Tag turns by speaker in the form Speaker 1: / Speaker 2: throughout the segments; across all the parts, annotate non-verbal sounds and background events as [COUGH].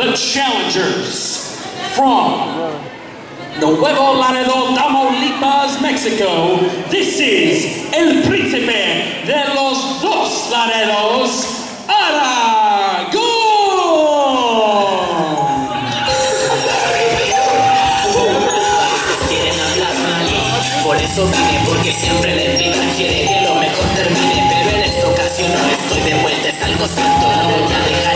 Speaker 1: the challengers from Nuevo Laredo, Tamaulipas, Mexico. This is El Príncipe de los Dos Laredos,
Speaker 2: Por eso vine, porque siempre la envidia quiere que lo mejor termine Pero en esta ocasión no estoy de vuelta, es algo cierto No voy a dejar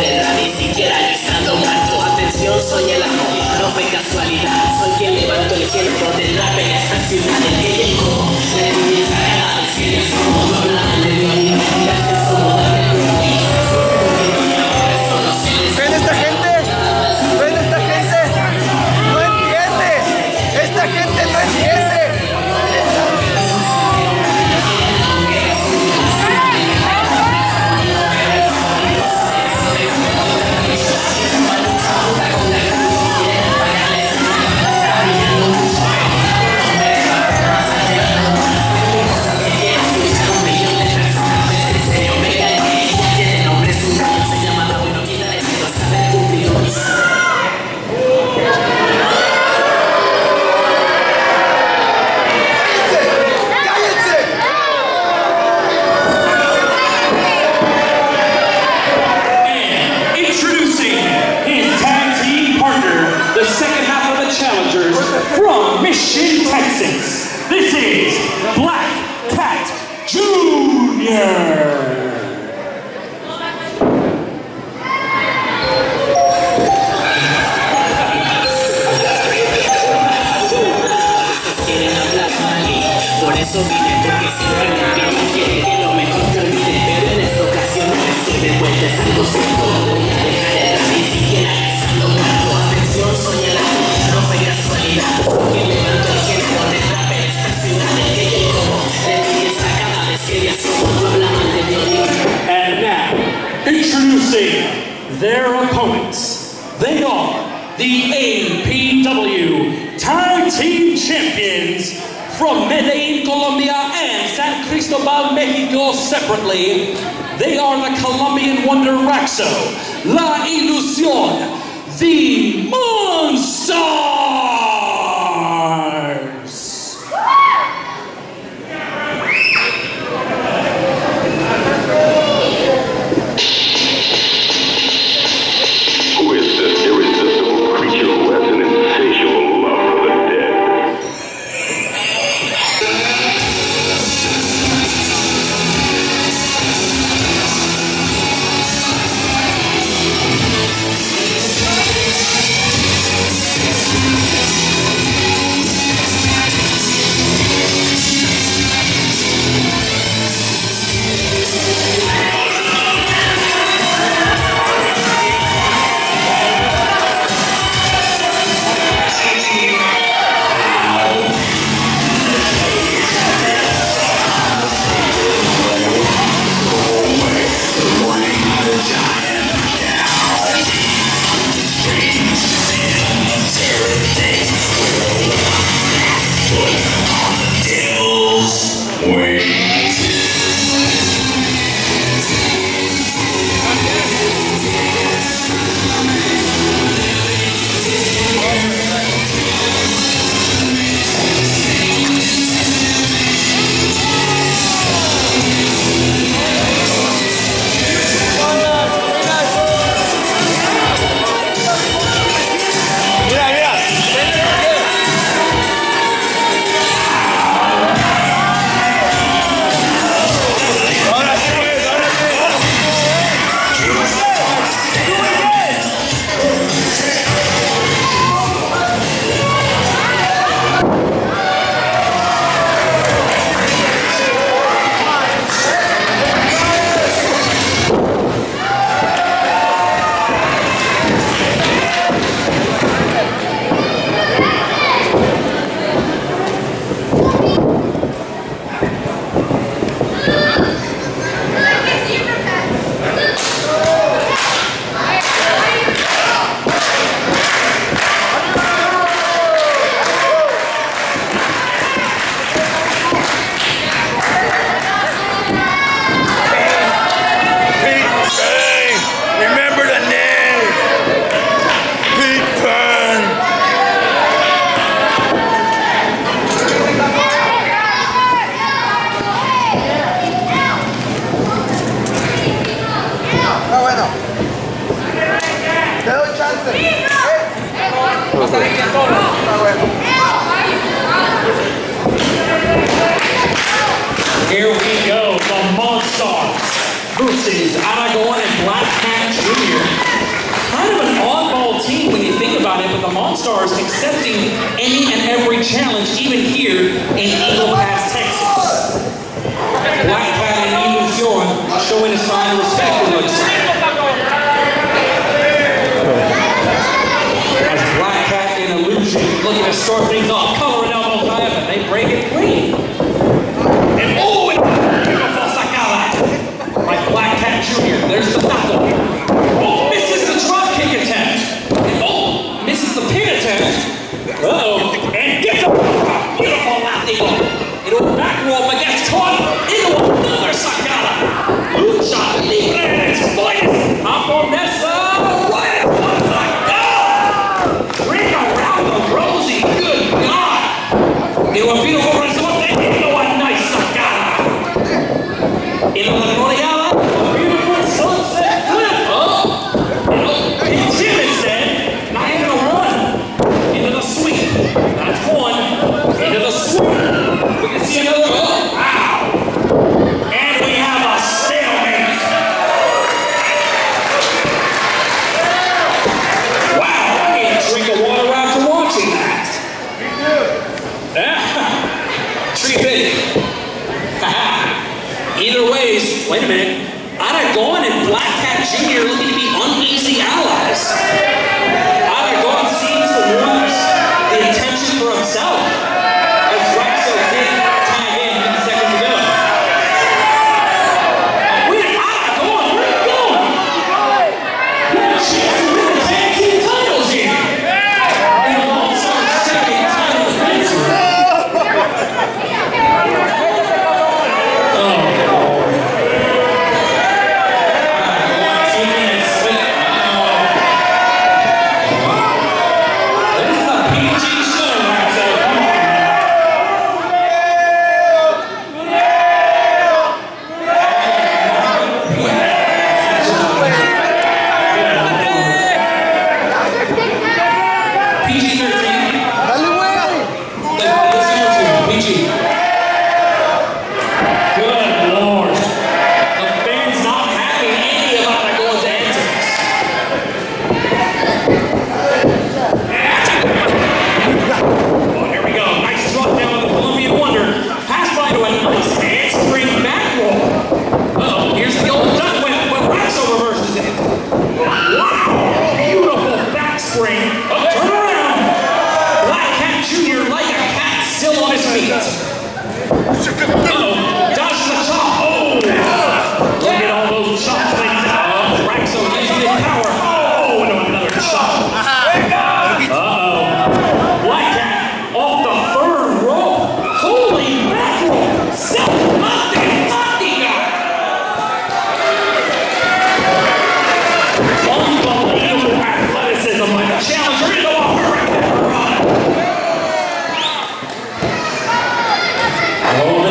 Speaker 2: soy el amo, no fue casualidad. Soy quien levanto el género del rap en esta ciudad El que llegó, la sacada del cielo Somos no hablan de mí,
Speaker 1: Jr.
Speaker 2: quieren hablar mal y por eso
Speaker 1: their opponents. They are the APW Tag Team Champions from Medellin, Colombia and San Cristobal, Mexico separately. They are the Colombian Wonder Rakzo, La Ilusión, the Monstars.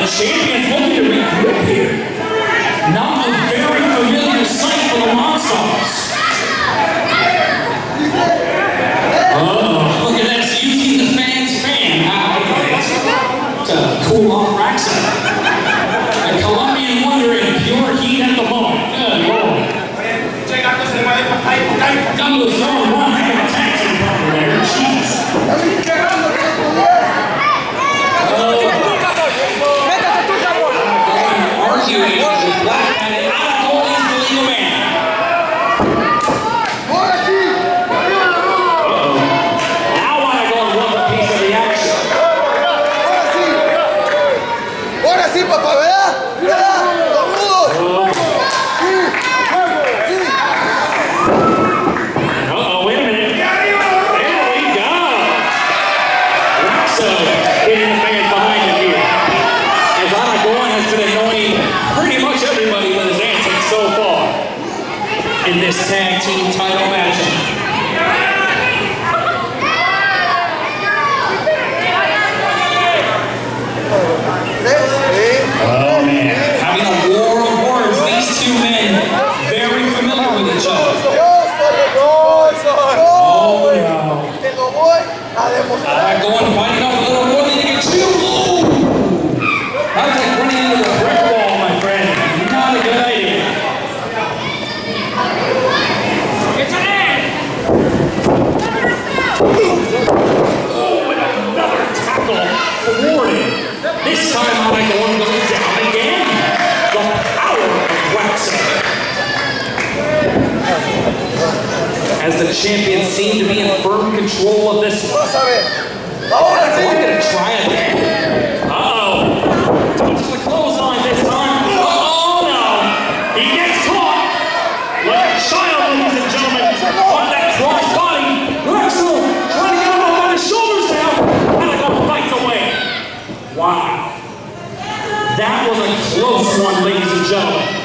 Speaker 3: The
Speaker 1: champions looking to regroup here. Not a very familiar sight for the Monstars. Oh, look at this! It's using the fans' fan. I like it To cool off Rakzo. A Colombian wonder in pure heat at the moment. Good lord. Come to the throne, one hand. doing. tag team Oh, and another tackle. This time Aragon goes down again. The power of. As the champions seem to be in firm control of this one.
Speaker 4: Vamos a ver. Ahora
Speaker 1: We're
Speaker 4: sí.
Speaker 1: gonna try again. Uh-oh. Touches the clothesline this time. Oh no. He gets caught. Like a child, ladies and gentlemen. On that cross body. Rexel trying to get him up on his shoulders now. Pentagon fights away. Wow. That was a close one, ladies and gentlemen.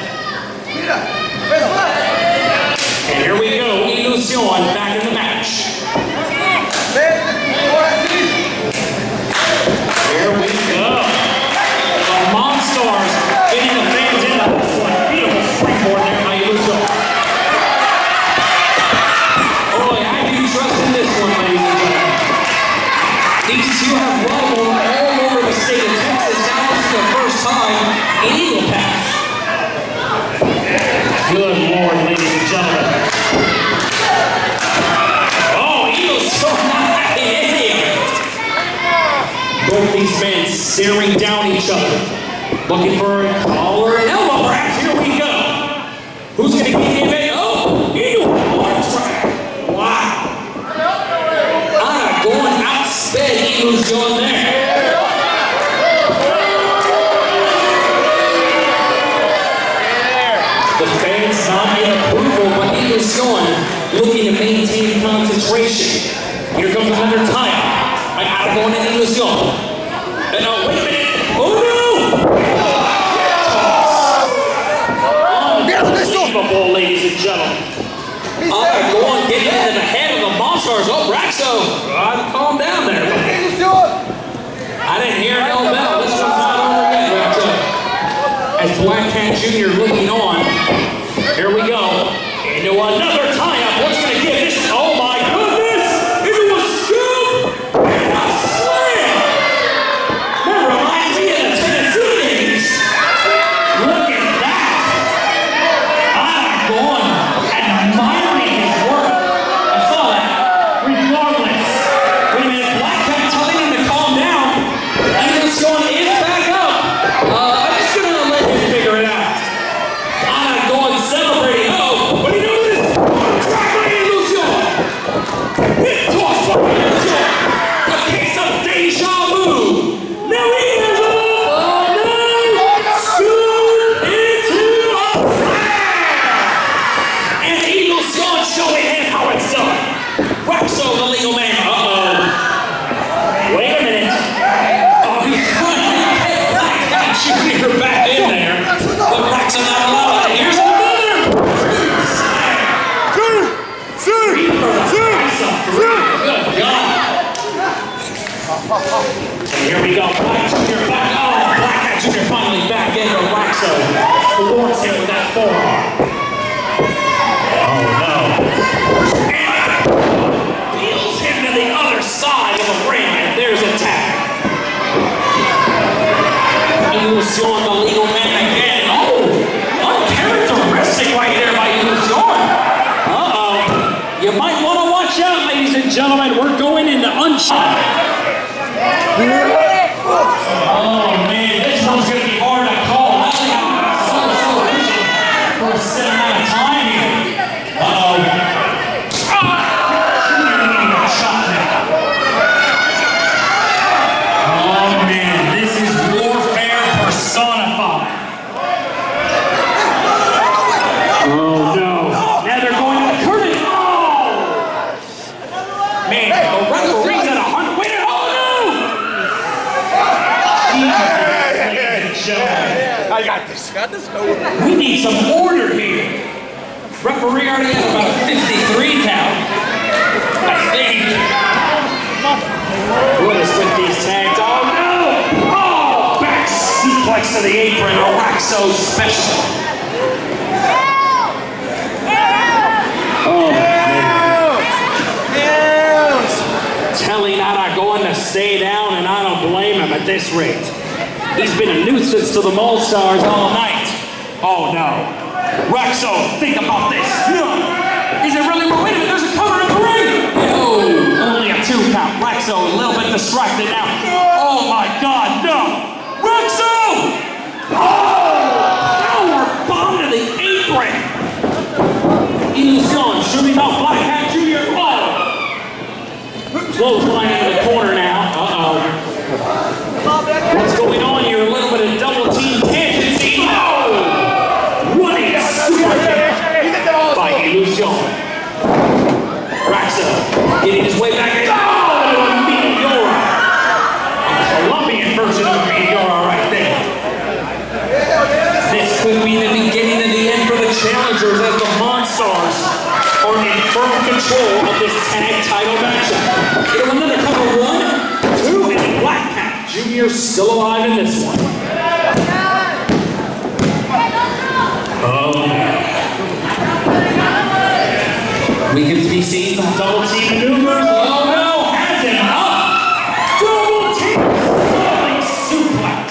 Speaker 1: each other. Looking for a collar and elbow rack. Here we go. Who's oh, going to get him in? Oh, you collar track. Wow. I'm going outsped Eagles going there. The fans not in approval, but he is going, looking to maintain concentration. Here comes 100. And gentlemen. Aragón getting into the head of the Monstars. Oh, Rakzo, uh, calm down there. I didn't hear no bell. This one's not over yet, Rakzo. As Black Cat Jr. looking on. Here we go. Black Jr. back. Oh, Black Cat Jr. finally back into Rakzo. Thwarts him with that forearm. Oh, the the the legal man again. Oh, uncharacteristic right there by. Uh-oh. You might want to watch out, ladies and gentlemen. We're going into unshot. Oh, definitely not going to stay down, and I don't blame him at this rate. He's been a nuisance to the Monstars all night. Oh no. Rakzo, think about this. No! Is it really? Wait a minute, there's a cover in the ring. Oh, only a two count. Rakzo, a little bit distracted now. Oh my god, the corner Jr. still alive in this one. Oh. We can be seeing some double team maneuvers. Oh no, has him up. Double team stalling suplex.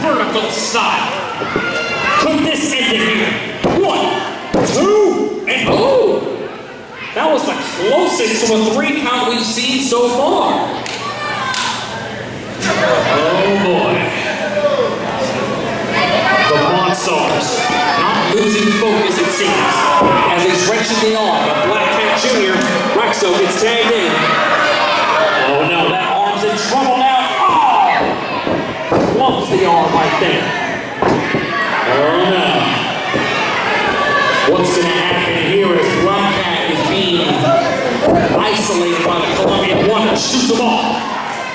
Speaker 1: Vertical style. Could this end it here? One, two, and oh! That was the closest to a three count we've seen so far. Oh boy. The not losing focus it seems. As the arm of Black Cat Jr., Rakzo gets tagged in. Oh no, that arm's in trouble now. Oh! The arm right there. Oh no. What's going to happen here is Black Cat is being isolated by the Colombian one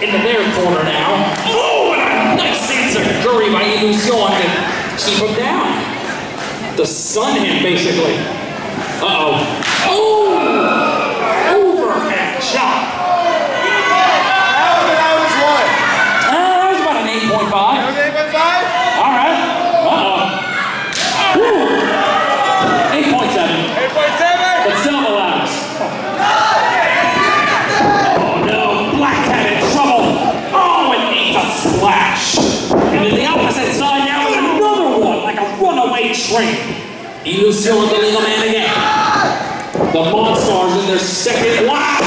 Speaker 1: into their corner now. Oh, and a nice answer curry by Illusion to keep him down. To sun him, basically. Uh-oh. Oh! Overhead shot. Uh, that was about an 8.5. All right. Uh-oh. Woo. 8.7. But still allows. Oh no, Black Cat in trouble. Oh, and needs a splash. And then the opposite side now with another one, like a Illusion with the legal man again. The Monstars in their second. Wow!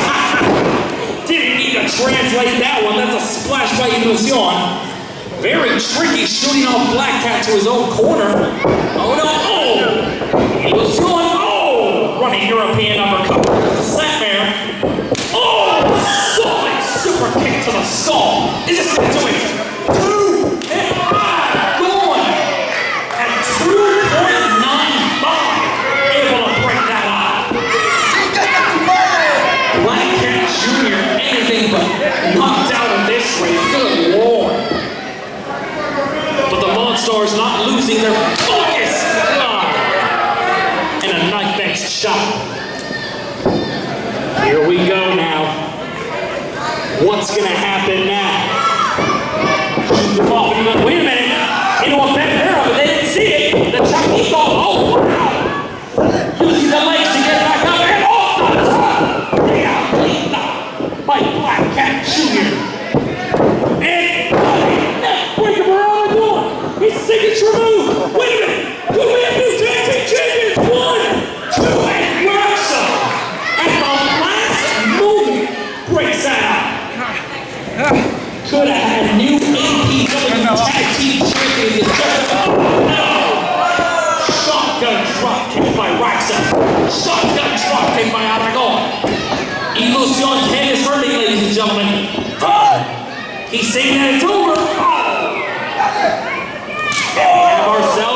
Speaker 1: [LAUGHS] Didn't need to translate that one. That's a splash by Illusion. Very tricky shooting off Black Cat to his own corner. Oh no! Oh! Illusion! Oh! Running European uppercut. Snapmare. Oh! Solid super kick to the skull. Is gonna do it? Two and five. Going. At 2.95. Able to break that out. Black Cat Jr. anything but knocked out at this rate. Good lord. But the Monstars not losing their focus. God. And a knife edge shot. Here we go now. What's gonna happen now? Shoots him off and he went, wait a minute. Into a bent arrow, but they didn't see it. The Chinese thought, oh wow. Using the legs to get back up and off the top. Yeah, by Black Cat Jr. And that breaker Morale doing his signature move. Wait a minute. Could we have new tag team champions? One, two, and Rakzo. At the last moment, breaks that out. Could have had new APW tag team champions. Oh no! Shotgun drop kick by Rakzo. Shotgun drop kick by Aragon. Illusion's head is hurting, ladies and gentlemen. He's saying that it's over. Oh! And we have ourselves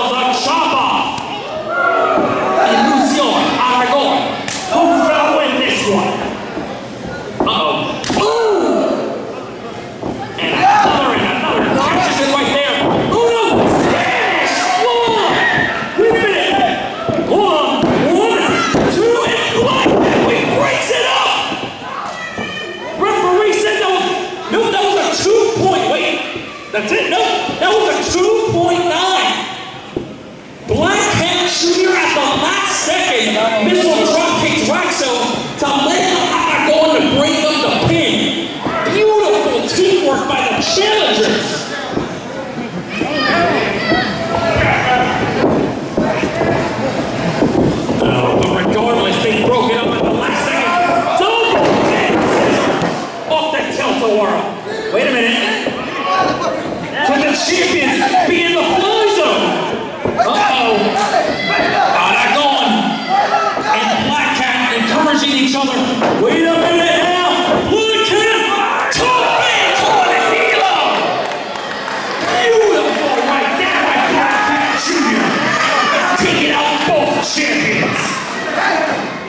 Speaker 1: champions. Hey,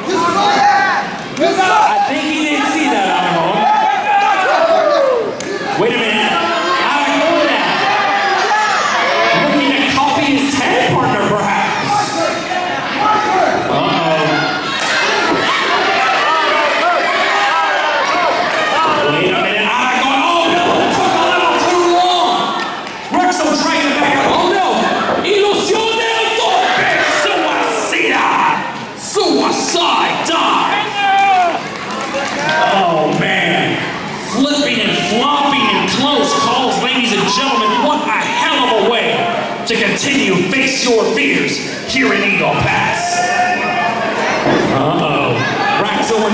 Speaker 1: you saw that? You saw that?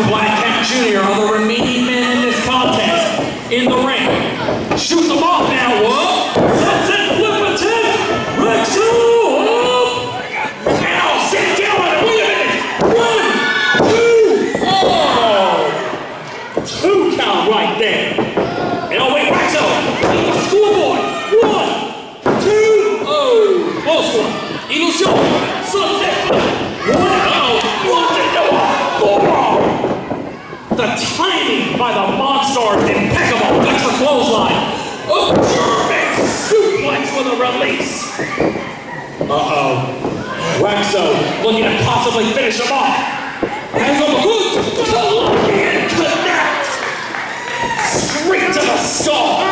Speaker 1: Black Cat Jr. are the remaining men in this contest in the ring possibly finish him off. Hands on the hook! Straight to the skull!